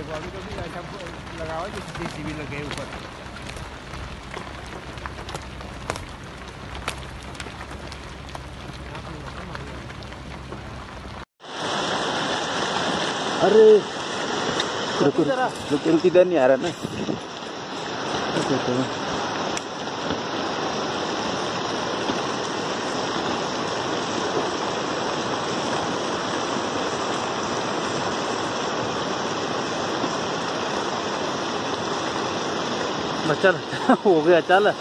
देखो अभी तो भी ऐसा लगा हुआ सी जेसीबी लगे ऊपर। अरे रुको रुको रुक इधर नहीं आ रहा ना। चल हो गया चल